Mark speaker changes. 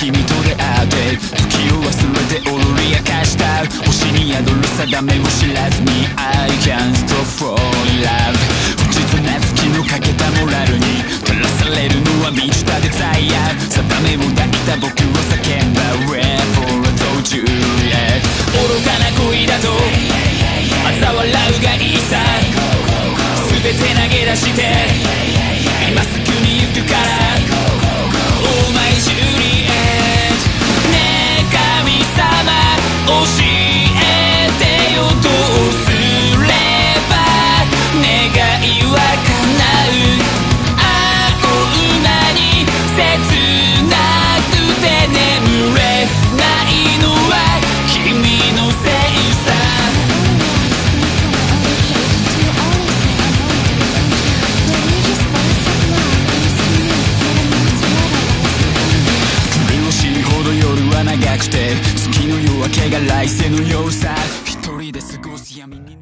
Speaker 1: 君と出会って時を忘れて踊り明かした。星に宿る定めを知らずに I can't stop falling love. た僕を叫んだ Wherefore I told you yet 愚かな恋だと嘲笑うがいいさ。全て投げ出して。くて月の夜明けが来世のようさ。一人で過ごす闇に